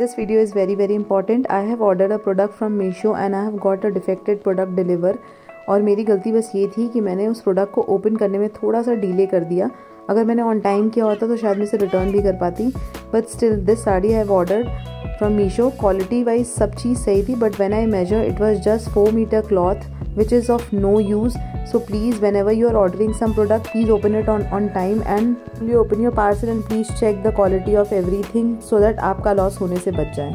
This video is very very important. I have ordered a product from Meesho and I have got a defected product deliver. और मेरी गलती बस ये थी कि मैंने उस प्रोडक्ट को ओपन करने में थोड़ा सा डिले कर दिया अगर मैंने ऑन टाइम किया होता तो शायद मैं इसे रिटर्न भी कर पाती but still this sari I have ordered from Meesho quality wise सब चीज़ सही थी but when I measure it was just four metre cloth which is of no use so please whenever you are ordering some product please open it on on time and you open your parcel and please check the quality of everything so that आपका loss होने से बच जाए